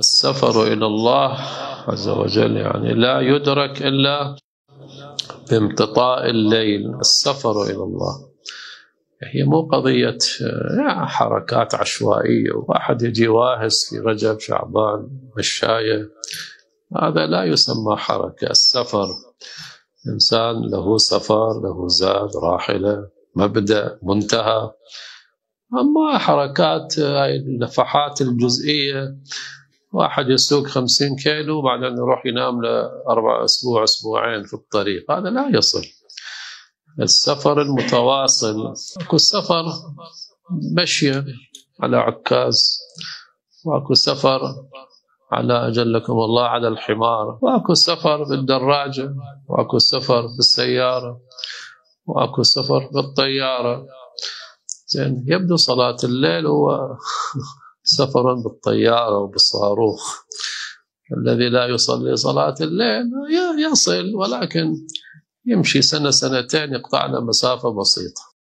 السفر إلى الله عز وجل يعني لا يدرك إلا بامتطاء الليل السفر إلى الله. هي مو قضية حركات عشوائية واحد يجي واهس في رجب شعبان مشاية. هذا لا يسمى حركة السفر. إنسان له سفر له زاد راحلة مبدأ منتهى. أما حركات هاي النفحات الجزئية واحد يسوق خمسين كيلو وبعدين يروح ينام لأربع أسبوع أسبوعين في الطريق. هذا لا يصل. السفر المتواصل. أكو سفر مشية على عكاز. وأكو سفر على أجلكم الله على الحمار. وأكو سفر بالدراجة وأكو سفر بالسيارة. وأكو سفر بالطيارة. زين يبدو صلاة الليل هو سفر بالطيارة وبالصاروخ. الذي لا يصلي صلاة الليل يصل ولكن يمشي سنة سنتين يقطعنا مسافة بسيطة.